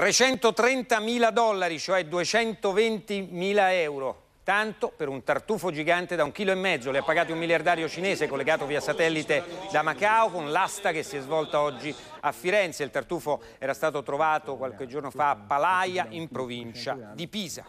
330 mila dollari, cioè 220 mila euro. Tanto per un tartufo gigante da un chilo e mezzo. Le ha pagati un miliardario cinese collegato via satellite da Macao con l'asta che si è svolta oggi a Firenze. Il tartufo era stato trovato qualche giorno fa a Palaia in provincia di Pisa.